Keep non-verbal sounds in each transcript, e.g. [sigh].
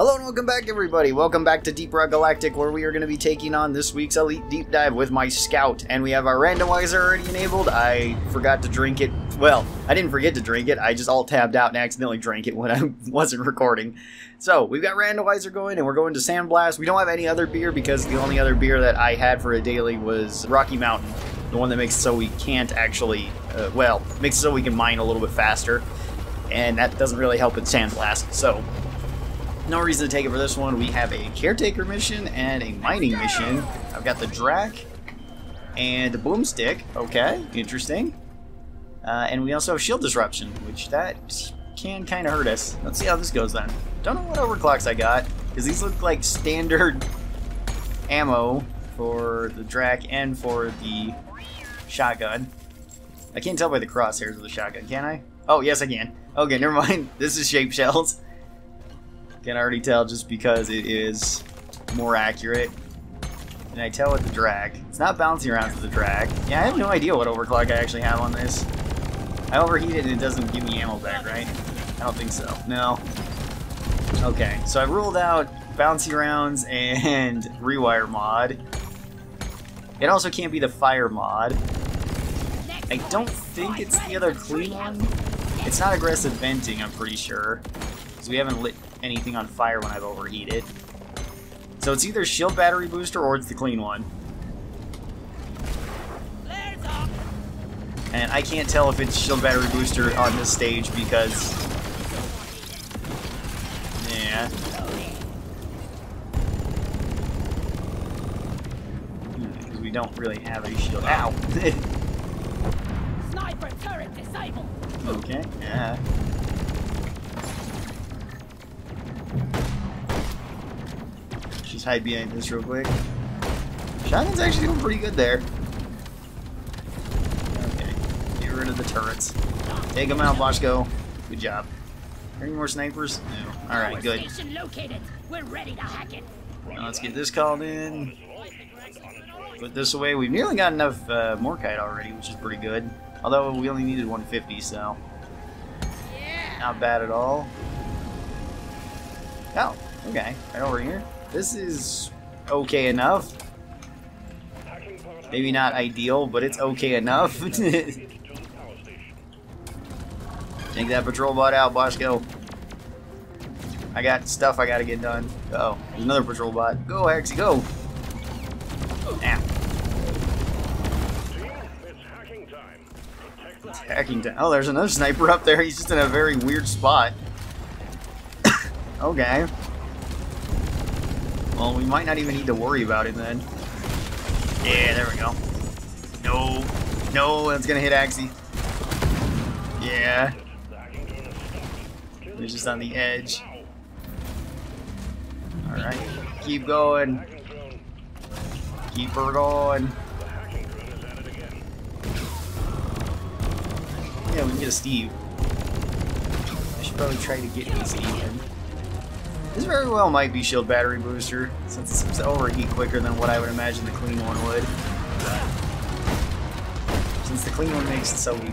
Hello and welcome back everybody. Welcome back to Deep Rock Galactic where we are going to be taking on this week's Elite Deep Dive with my Scout. And we have our randomizer already enabled. I forgot to drink it. Well, I didn't forget to drink it. I just all tabbed out and accidentally drank it when I [laughs] wasn't recording. So, we've got randomizer going and we're going to Sandblast. We don't have any other beer because the only other beer that I had for a daily was Rocky Mountain. The one that makes it so we can't actually, uh, well, makes it so we can mine a little bit faster. And that doesn't really help with Sandblast. So, no reason to take it for this one. We have a caretaker mission and a mining mission. I've got the Drak and the boomstick. Okay, interesting. Uh, and we also have shield disruption, which that can kind of hurt us. Let's see how this goes then. Don't know what overclocks I got, because these look like standard [laughs] ammo for the Drak and for the shotgun. I can't tell by the crosshairs of the shotgun, can I? Oh, yes I can. Okay, never mind. [laughs] This is shaped shells. Can already tell just because it is more accurate. And I tell with the Drak. It's not bouncing around to the Drak. Yeah, I have no idea what overclock I actually have on this. I overheat it and it doesn't give me ammo back, right? I don't think so. No. Okay, so I ruled out bouncy rounds and [laughs] rewire mod. It also can't be the fire mod. I don't think it's the other clean one. It's not aggressive venting, I'm pretty sure. We haven't lit anything on fire when I've overheated. So it's either shield battery booster or it's the clean one. And I can't tell if it's shield battery booster on this stage because... Yeah. Because we don't really have a shield. Ow! [laughs] Sniper turret disabled. okay, yeah. Just hide behind this real quick. Shotgun's actually doing pretty good there. Okay, get rid of the turrets. Take them out, Bosco. Good job. Any more snipers? No. Alright, good. We're ready to hack it. Now let's get this called in. Put this away. We've nearly got enough uh, Morkite already, which is pretty good. Although we only needed 150, so not bad at all. Oh, okay. Right over here. This is okay enough. Maybe not ideal, but it's okay enough. [laughs] Take that patrol bot out, Bosco. I got stuff I gotta get done. Oh, there's another patrol bot. Go, Hexy, go! Hacking time. Oh, there's another sniper up there. He's just in a very weird spot. [coughs] okay. Well, we might not even need to worry about it then. Yeah, there we go. No. No, that's gonna hit Axie. Yeah. He's just on the edge. Alright. Keep going. Keep her going. Yeah, we can get a Steve. I should probably try to get a Steve in. This very well might be shield battery booster, since it seems to overheat quicker than what I would imagine the clean one would. Since the clean one makes it so we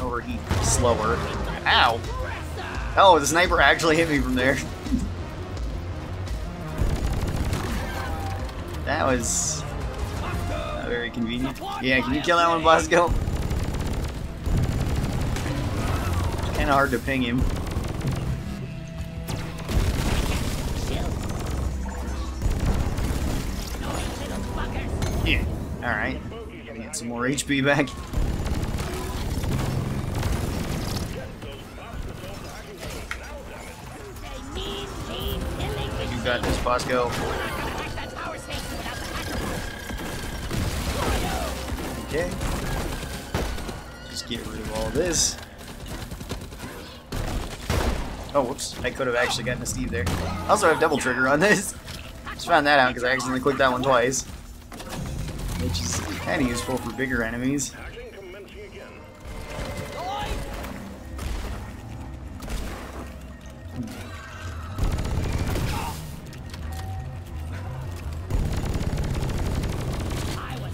overheat slower. Ow! Oh, the sniper actually hit me from there. [laughs] that was not very convenient. Yeah, can you kill that one, Bosco? It's Kinda hard to ping him. Alright. Gotta get some more HP back. You got this, Bosco. Okay. Just get rid of all this. Oh, whoops. I could have actually gotten a Steve there. I also have double trigger on this. Just found that out because I accidentally clicked that one twice. Which is kind of useful for bigger enemies.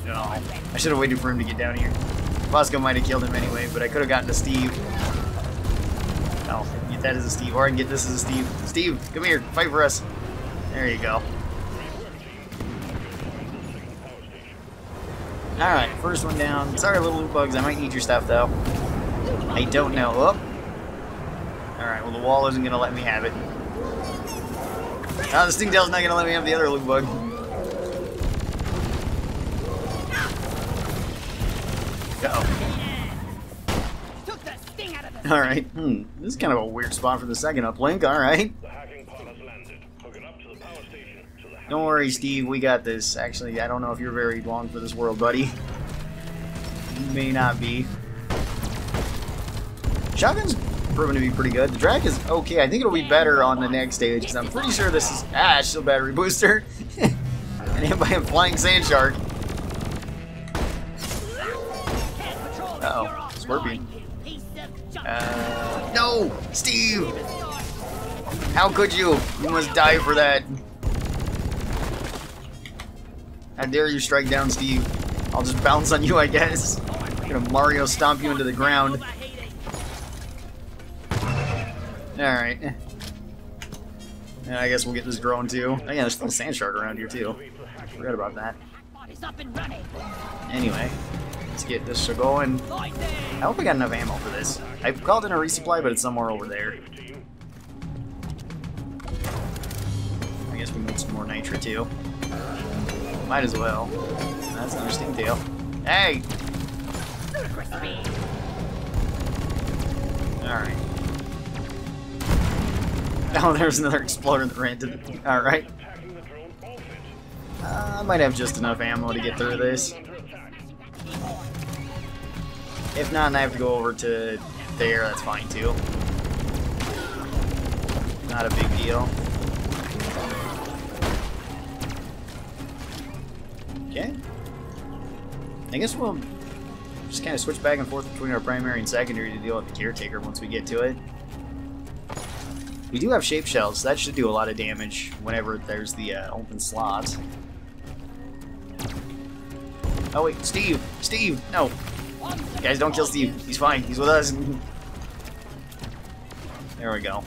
No. I should have waited for him to get down here. Bosco might have killed him anyway, but I could have gotten to Steve. Oh, get that as a Steve, or I can get this as a Steve. Steve, come here, fight for us. There you go. Alright, first one down. Sorry, little loot bugs. I might need your stuff, though. I don't know. Oh. Alright, well, the wall isn't going to let me have it. Oh, the Stingtail's not going to let me have the other loot bug. Uh-oh. Took the sting out of the Alright, hmm. This is kind of a weird spot for the second uplink. Alright. Don't worry, Steve. We got this. Actually, I don't know if you're very long for this world, buddy. You may not be. Shotgun's proven to be pretty good. The Drak is okay. I think it'll be better on the next stage because I'm pretty sure this is ah, shield battery booster. [laughs] and hit by a flying sand shark. Uh-oh, you're Scorpion. Uh, no, Steve. How could you? You must die for that. How dare you strike down Steve? I'll just bounce on you, I guess. Gonna Mario stomp you into the ground. Alright. Yeah, I guess we'll get this drone too. Oh yeah, there's still a sand shark around here too. Forgot about that. Anyway, let's get this show going. I hope I got enough ammo for this. I called in a resupply, but it's somewhere over there. I guess we need some more nitra too. Might as well. That's an interesting deal. Hey! Alright. [laughs] Oh, there's another exploder that ran to the... Alright. Uh, I might have just enough ammo to get through this. If not, and I have to go over to there, that's fine too. Not a big deal. I guess we'll just kind of switch back and forth between our primary and secondary to deal with the caretaker once we get to it. We do have shaped shells, so that should do a lot of damage whenever there's the uh, open slot. Oh wait, Steve! Steve! No! Guys, don't kill Steve. He's fine. He's with us. [laughs] There we go.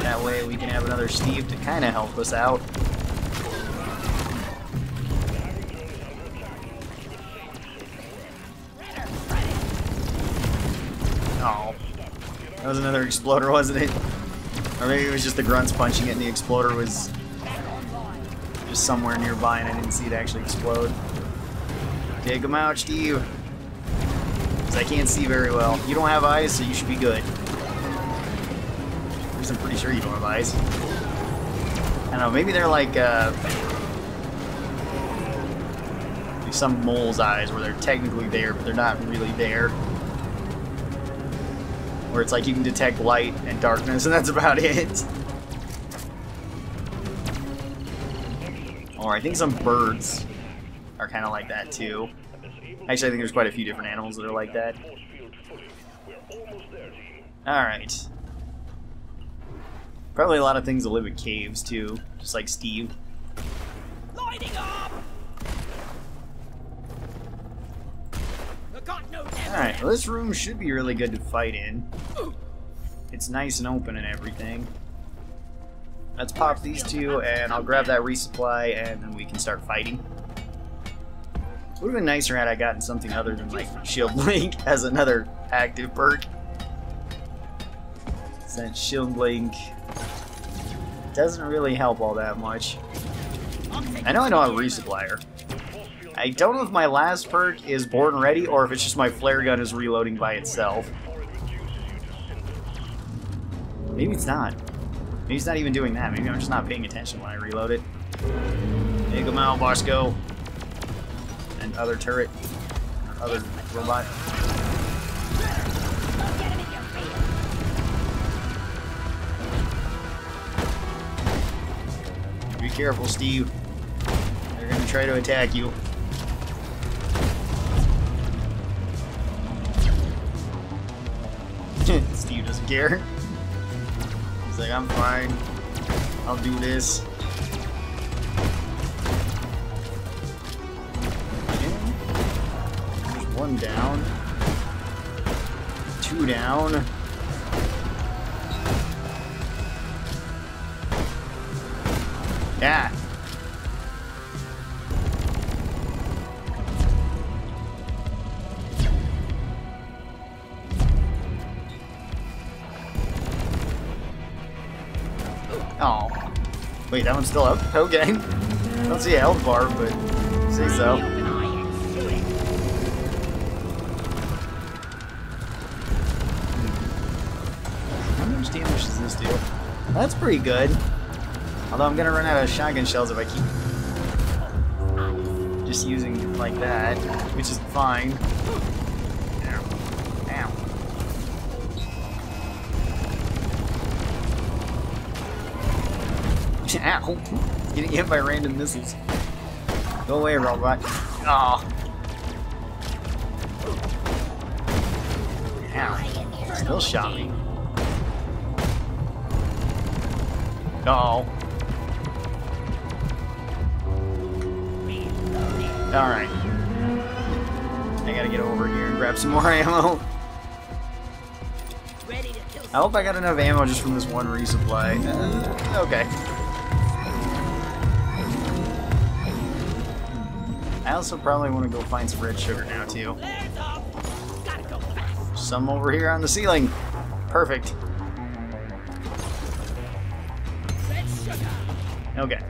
That way we can have another Steve to kind of help us out. That was another exploder, wasn't it? Or maybe it was just the grunts punching it and the exploder was just somewhere nearby and I didn't see it actually explode. Take him out, Steve. Because I can't see very well. You don't have eyes, so you should be good. At least I'm pretty sure you don't have eyes. I don't know, maybe they're like, uh... Like some mole's eyes, where they're technically there, but they're not really there. Where it's like you can detect light and darkness, and that's about it. Or I think some birds are kind of like that too. Actually, I think there's quite a few different animals that are like that. Alright. Probably a lot of things that live in caves too, just like Steve. Lighting up! I got well this room should be really good to fight in. It's nice and open and everything. Let's pop these two and I'll grab that resupply and then we can start fighting. Would have been nicer had I gotten something other than like Shield [laughs] Link as another active perk. Since Shield Link doesn't really help all that much. I know I don't have a resupplier. I don't know if my last perk is Born Ready or if it's just my flare gun is reloading by itself. Maybe it's not. Maybe it's not even doing that. Maybe I'm just not paying attention when I reload it. Take him out, Bosco. And other turret. Other robot. Be careful, Steve. They're gonna try to attack you. [laughs] Steve doesn't care. He's like, I'm fine. I'll do this. Okay. There's one down. Two down. Yeah. Wait, that one's still up? [laughs] Okay. I don't see a health bar, but so. And shoot it. How much damage does this do? That's pretty good. Although I'm gonna run out of shotgun shells if I keep just using it like that, which is fine. Ow. Getting hit by random missiles. Go away, robot. Oh. Ow. Still shot me. Oh. Alright. I gotta get over here and grab some more [laughs] ammo. Ready to kill I hope I got enough ammo just from this one resupply. Uh, okay. Also probably want to go find some red sugar now, too. Some over here on the ceiling. Perfect. Okay.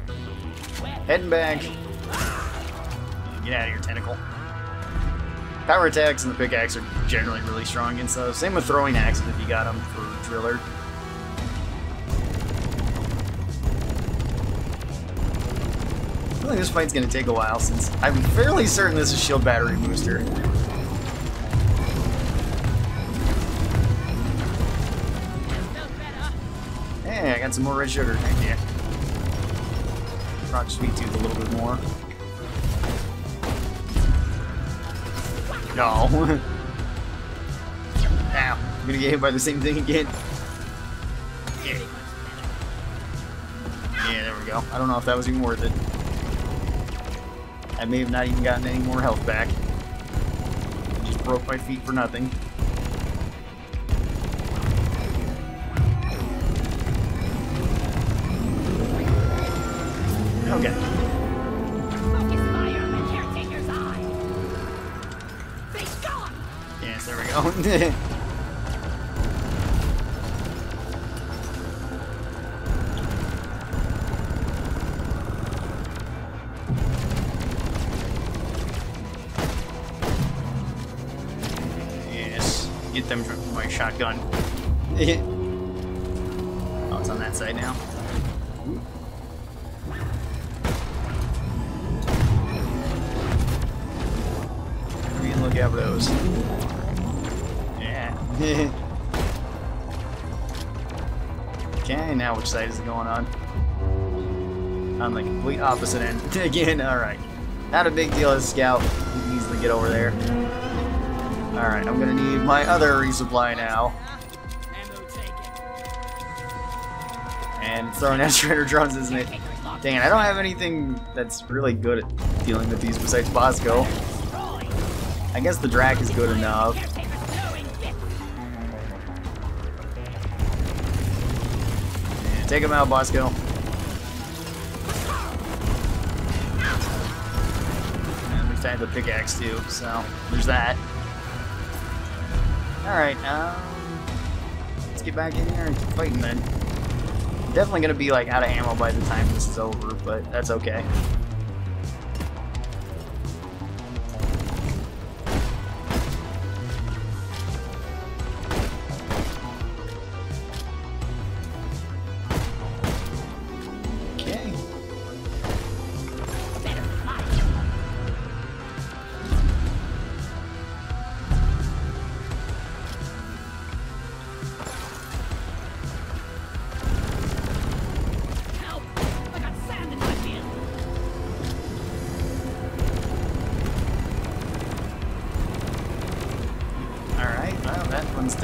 Heading back. Get out of here, tentacle. Power attacks and the pickaxe are generally really strong against those. Same with throwing axes if you got them for driller. I like this fight's gonna take a while since I'm fairly certain this is shield battery booster. Hey, I got some more red sugar. Thank you. Sweet tooth a little bit more. No. [laughs] Ow. I'm gonna get hit by the same thing again. Yeah. yeah, there we go. I don't know if that was even worth it. I may have not even gotten any more health back. Just broke my feet for nothing. Okay. Focus fire on the caretaker's eye. Face gone. Yes, there we go. [laughs] get them from my shotgun. [laughs] oh, it's on that side now. We can look out for those. Yeah. [laughs] okay, now which side is it going on? On the complete opposite end. [laughs] Again, alright. Not a big deal as a scout. You can easily get over there. Alright, I'm gonna need my other resupply now. And throwing out drones, isn't it? Dang it, I don't have anything that's really good at dealing with these besides Bosco. I guess the Drak is good enough. Take him out, Bosco. And I have the pickaxe too, so there's that. Alright, let's get back in here and keep fighting then. I'm definitely gonna be like out of ammo by the time this is over, but that's. Okay.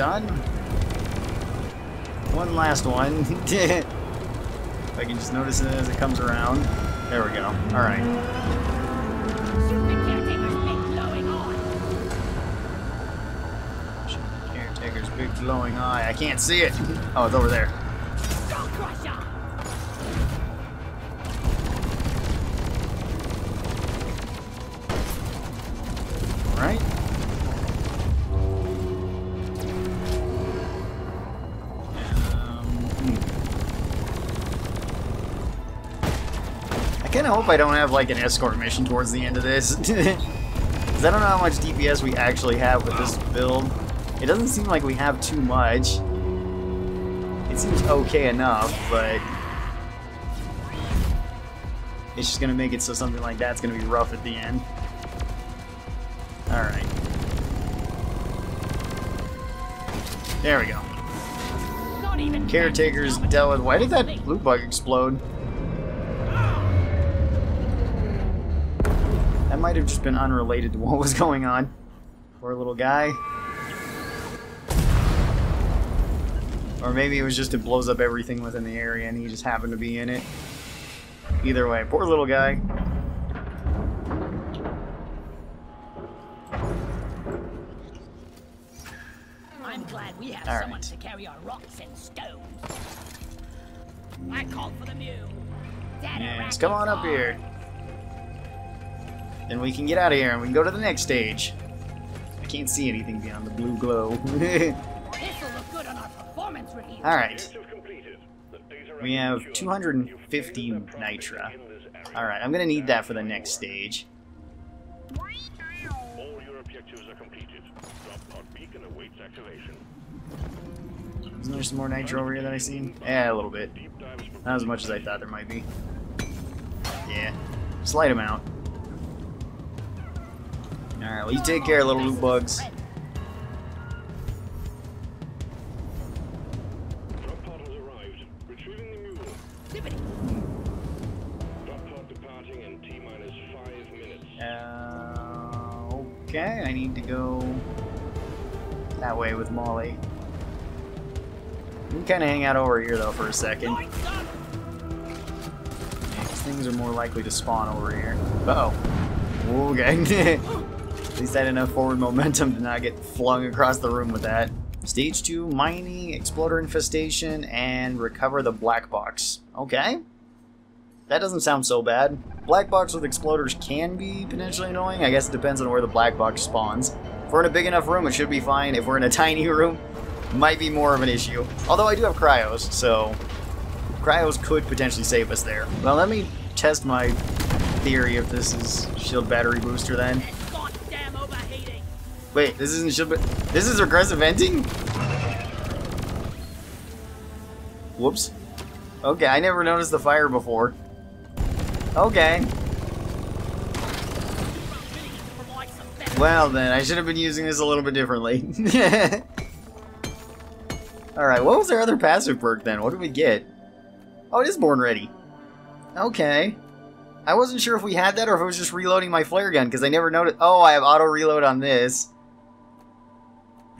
Done. One last one. [laughs] if I can just notice it as it comes around. There we go. Alright. Caretaker's Big glowing eye. I can't see it. Oh, it's over there. Hope I don't have like an escort mission towards the end of this. [laughs] Because I don't know how much DPS we actually have with this build. It doesn't seem like we have too much. It seems okay enough, but... It's just gonna make it so something like that's gonna be rough at the end. Alright. There we go. Caretakers dealt with. Why did that blue bug explode? Might have just been unrelated to what was going on. Poor little guy. Or maybe it was just it blows up everything within the area and he just happened to be in it. Either way, poor little guy. I'm glad we have All someone right. to carry our rocks and stones. I called for the mule. Yes, come on up here. Then we can get out of here and we can go to the next stage. I can't see anything beyond the blue glow. [laughs] Alright, we have secured. 250 You've ended the processing nitra. Alright, I'm gonna need that for the next stage. Isn't there some more nitra over here that I seen? Yeah, a little bit. Not as much as I thought there might be. Yeah, slight amount. Alright, well you take care, little loot bugs. Uh, okay, I need to go that way with Molly. Can kind of hang out over here though for a second. Yeah, things are more likely to spawn over here. Uh oh. Okay. [laughs] Least had enough forward momentum to not get flung across the room with that. Stage 2, mining, exploder infestation, and recover the black box. Okay. That doesn't sound so bad. Black box with exploders can be potentially annoying. I guess it depends on where the black box spawns. If we're in a big enough room, it should be fine. If we're in a [laughs] tiny room, might be more of an issue. Although I do have cryos, so cryos could potentially save us there. Well, let me test my theory if this is shield battery booster then. Wait, this isn't shield. ba- This is aggressive venting. Whoops. Okay, I never noticed the fire before. Okay. Well then, I should have been using this a little bit differently. [laughs] Alright, what was our other passive perk then? What did we get? Oh, it is born ready. Okay. I wasn't sure if we had that or if it was just reloading my flare gun, because I never noticed. Oh, I have auto reload on this.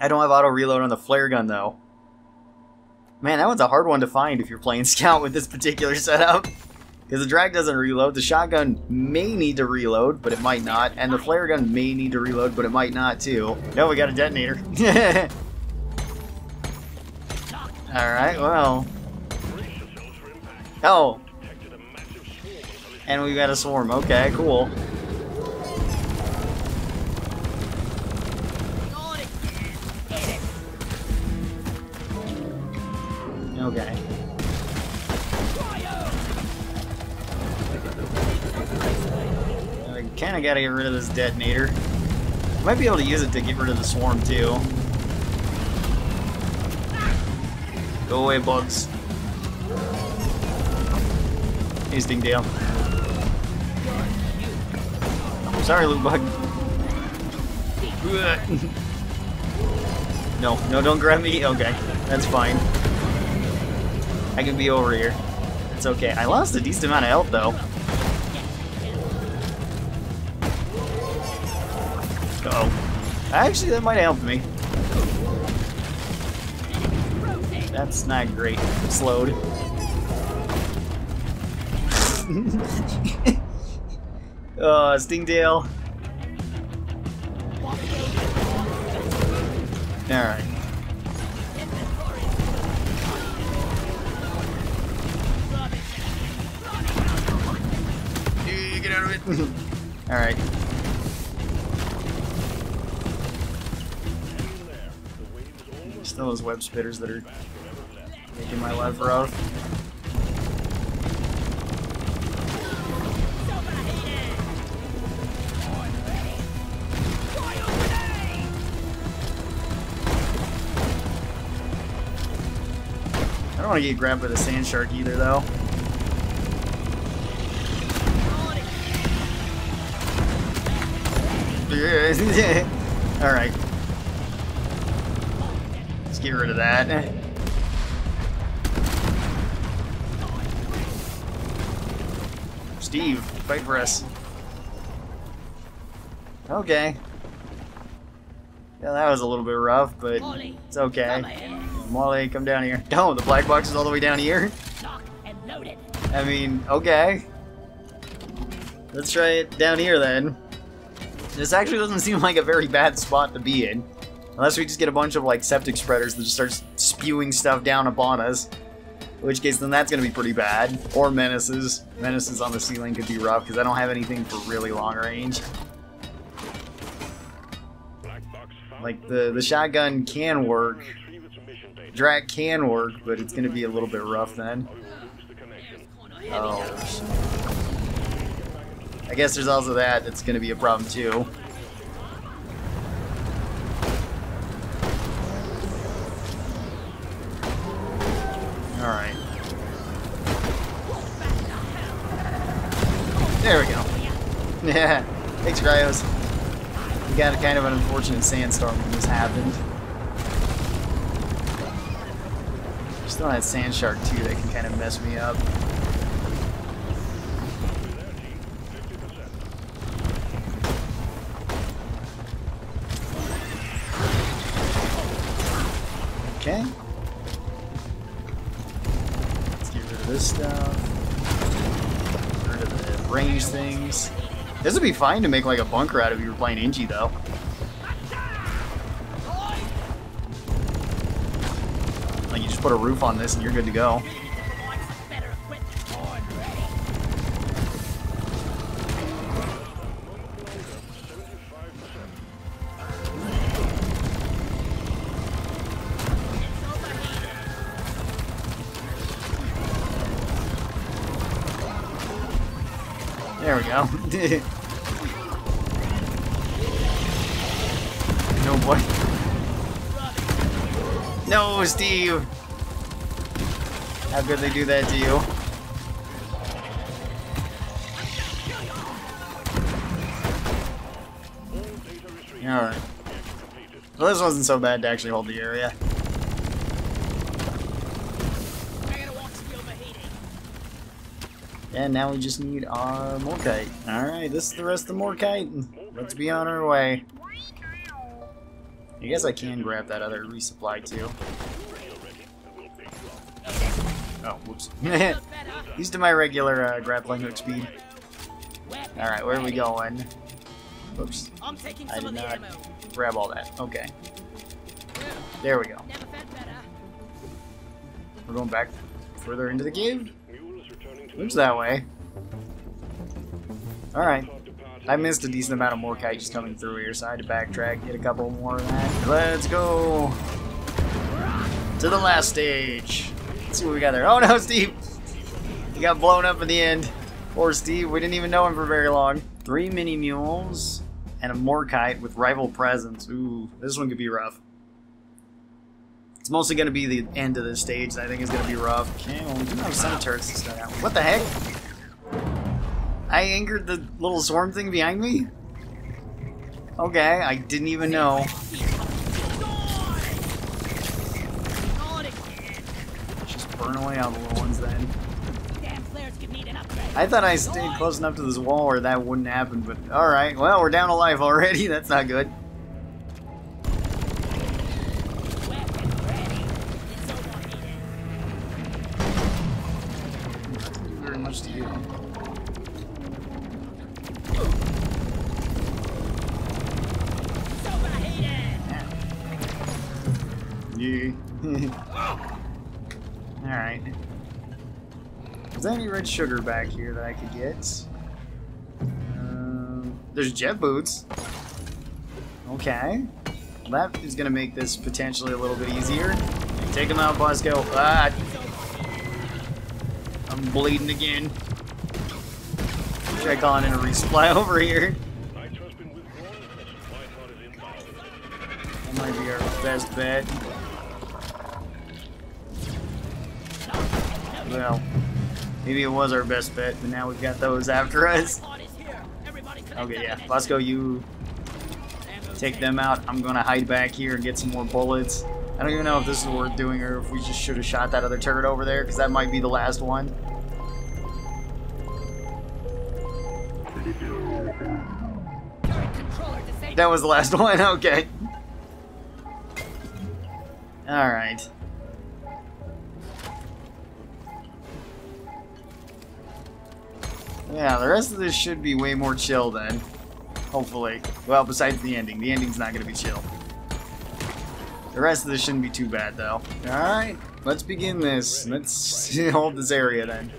I don't have auto reload on the flare gun though. Man, that one's a hard one to find if you're playing [laughs] scout with this particular setup. Because the Drak doesn't reload, the shotgun may need to reload, but it might not, and the flare gun may need to reload, but it might not too. No, we got a detonator. [laughs] Alright, well. Oh, and we got a swarm. Okay, cool. Okay. I kinda gotta get rid of this detonator. Might be able to use it to get rid of the swarm too. Go away, bugs. Hey, Stingtail. Sorry, loot bug. [laughs] no, no, don't grab me. Okay, that's fine. I can be over here. It's okay. I lost a decent amount of health though. Uh oh. Actually, that might helped me. That's not great. Slowed. oh, [laughs] Stingtail. Alright. Alright. Still those web spitters that are making my life rough. I don't want to get grabbed by the sand shark either, though. [laughs] Alright. Let's get rid of that. Steve, fight for us. Okay. Yeah, that was a little bit rough, but it's okay. Molly, come down here. No, [laughs] oh, the black box is all the way down here. Locked and loaded. I mean, okay. Let's try it down here then. This actually doesn't seem like a very bad spot to be in. Unless we just get a bunch of like septic spreaders that just start spewing stuff down upon us. In which case then that's gonna be pretty bad. Or menaces. Menaces on the ceiling could be rough because I don't have anything for really long range. Like the, the shotgun can work. Drak can work, but it's gonna be a little bit rough then. Oh. I guess there's also that. That's going to be a problem too. Alright. There we go. Yeah. [laughs] Thanks, Cryos. We got a kind of an unfortunate sandstorm when this happened. There's Still that sand shark too that can kind of mess me up. This stuff. Get rid of the range things. This would be fine to make like a bunker out of if you were playing Ingy though. Like you just put a roof on this and you're good to go. No boy. No, Steve. How could they do that to you? Alright. Well, this wasn't so bad to actually hold the area. Dragon wants to be overheating. And now we just need our Morkite. Alright, this is the rest of the Morkite. Let's be on our way. I guess I can grab that other resupply too. Oh, whoops. [laughs] Used to my regular uh, grappling hook speed. Alright, where are we going? Taking some did of the not ammo. grab all that. Okay. There we go. Never felt better. We're going back further into the cave. Looks that way. Alright. I missed a decent amount of Morkite just coming through here, so I had to backtrack, get a couple more of that. Let's go to the last stage. Let's see what we got there. Oh no, [laughs] Steve! He got blown up in the end. Poor Steve, we didn't even know him for very long. Three mini mules and a Morkite with rival presence. Ooh, this one could be rough. It's mostly going to be the end of the stage that I think is going to be rough. Okay, well, we do have some turrets to start out. What the heck? I anchored the little swarm thing behind me? Okay, I didn't even know. Just burn away on the little ones then. Damn flares could need an upgrade. I thought I stayed close enough to this wall where that wouldn't happen, but alright. Well, we're down to life already. [laughs] That's not good. Sugar back here that I could get? there's jet boots. Okay. That is going to make this potentially a little bit easier. Take him out, Bosco. Ah! I'm bleeding again. Try calling in a resupply [laughs] over here. That might be our best bet. Well, maybe it was our best bet, but now we've got those after us. Pod is here. Everybody connect Okay, yeah. to. Bosco, you take them out. I'm gonna hide back here and get some more bullets. I don't even know if this is worth doing or if we just should have shot that other turret over there, because that might be the last one. Turret controller disabled. That was the last [laughs] one, okay. Alright. Yeah, the rest of this should be way more chill then. Hopefully. Well, besides the ending. The ending's not gonna be chill. The rest of this shouldn't be too bad though. Alright, let's begin this. Let's [laughs] hold this area then.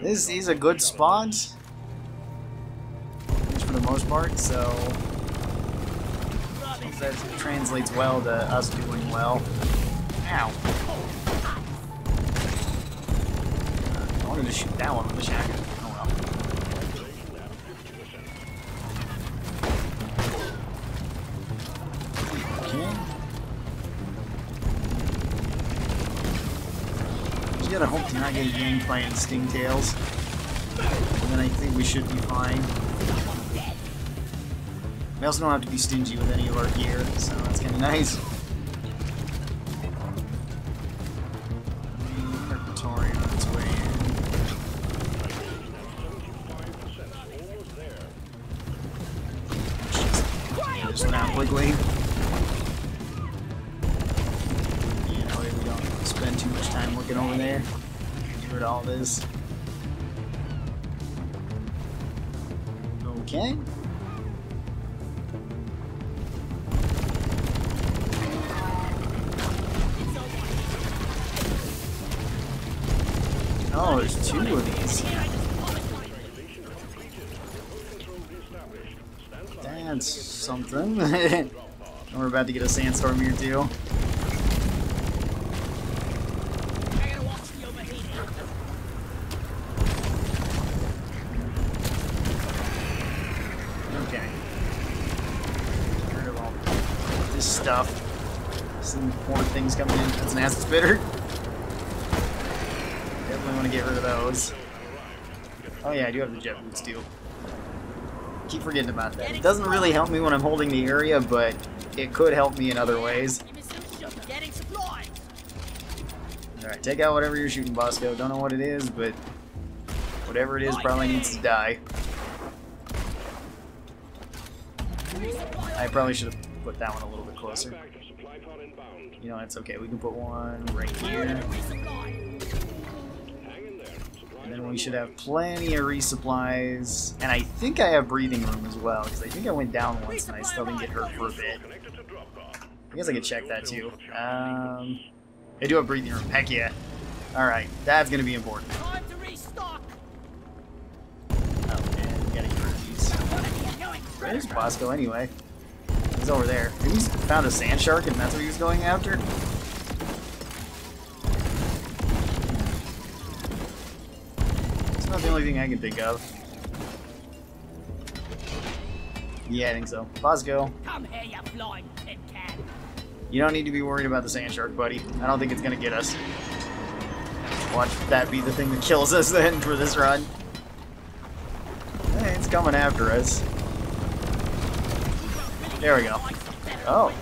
This is a good spot. For the most part, so that translates well to us doing well. Ow. Wanted to shoot that one with the shotgun. Oh. Just gotta hope to not get yanked by any stingtails. And then I think we should be fine. We also don't have to be stingy with any of our gear, so that's kind of nice. Oh, there's two of these. That's something. [laughs] We're about to get a sandstorm here too. Okay. This stuff. Some more things coming in. That's an acid spitter. Definitely want to get rid of those. Oh yeah, I do have the jet boots too. Keep forgetting about that. It doesn't really help me when I'm holding the area, but it could help me in other ways. Alright, take out whatever you're shooting, Bosco. Don't know what it is, but whatever it is probably needs to die. I probably should have put that one a little bit closer. You know, it's okay. We can put one right here. Then we should have plenty of resupplies. And I think I have breathing room as well, because I think I went down once and I still didn't get hurt for a bit. Connected to drop pod. I guess I could check that too. Um, I do have breathing room. Heck yeah. Alright, that's going to be important. Time to restock. Oh, and we gotta get rid of these. Where's Bosco anyway? He's over there. Maybe he's found a sand shark and that's what he was going after? Not the only thing I can think of. Yeah, I think so. Bosco, Come here, you flying tin can. you don't need to be worried about the sand shark, buddy. I don't think it's gonna get us. Watch that be the thing that kills us then for this run. Hey, it's coming after us. There we go. Oh.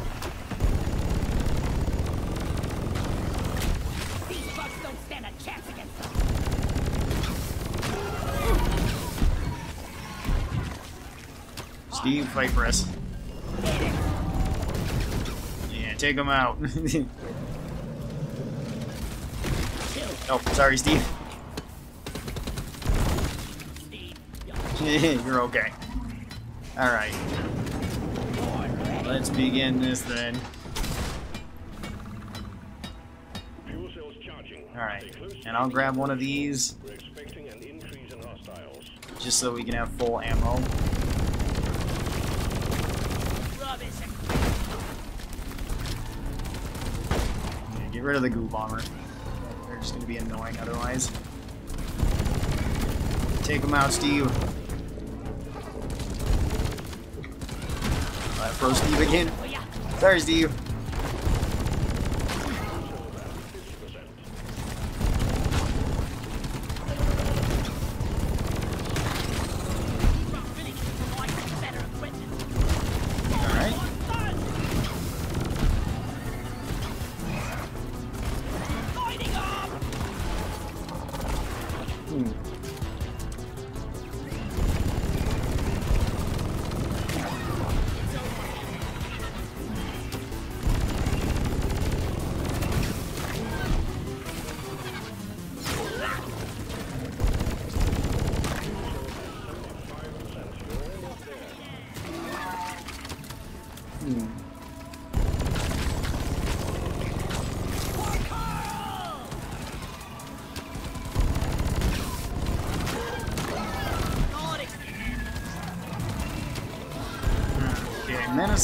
Steve, fight for us. Yeah, take him out. [laughs] oh, sorry, Steve. [laughs] You're okay. Alright. Let's begin this then. Fuel Hostiles charging. Alright, Stay close to and I'll grab one of these We're expecting an increase in hostiles. just so we can have full ammo. Rid of the goo bomber. They're just gonna be annoying otherwise. Take them out, Steve. Uh, pro Steve again. Sorry, Steve.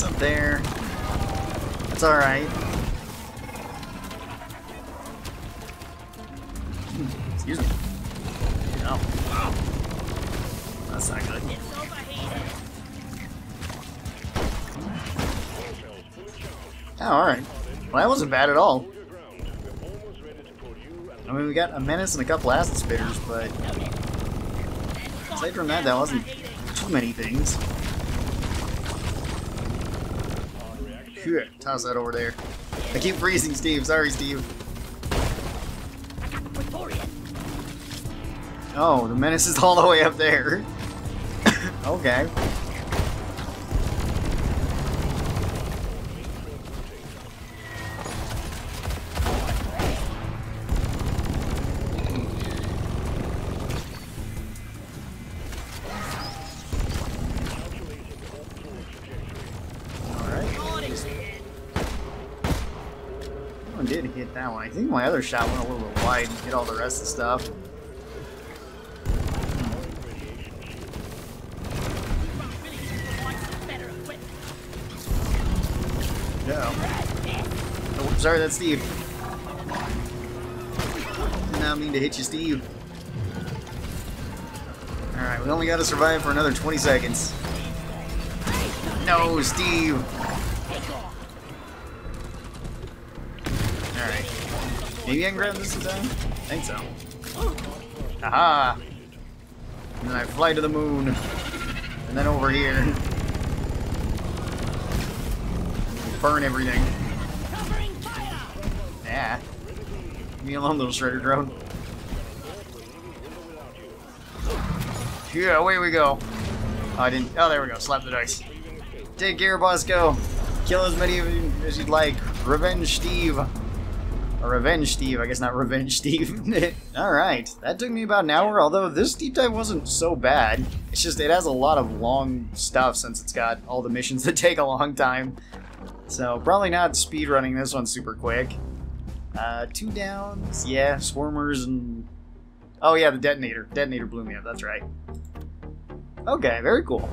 Up there. That's alright. Excuse me. Oh. That's not good. It's. Oh, alright. Well, that wasn't bad at all. I mean, we got a Menace and a couple Acid Spitters, but aside from that, that wasn't too many things. Here, toss that over there. I keep freezing, Steve. Sorry, Steve. Oh, the Menace is [laughs] all the way up there. [laughs] okay. Other shot went a little bit wide and hit all the rest of the stuff. Really need to provide some better equipment. No. Oh, sorry, that's Steve. Did not mean to hit you, Steve. Alright, we only gotta survive for another 20 seconds. No, Steve! Maybe I can grab this in? I think so. Aha! And then I fly to the moon. And then over here. Burn everything. Yeah. Leave me alone, little shredder drone. Yeah, away we go. Oh, I didn't. Oh, there we go. Slap the dice. Take care, Bosco. Kill as many of you as you'd like. Revenge Steve. Or Revenge Steve. I guess not Revenge [laughs] Steve. Alright. That took me about an hour, although this deep dive wasn't so bad. It's just, it has a lot of long stuff since it's got all the missions that [laughs] take a long time. So, probably not speed running this one super quick. Uh, two downs, yeah, swarmers and... Oh yeah, the detonator. Detonator blew me up, that's right. Okay, very cool.